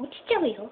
落ちちゃうよ。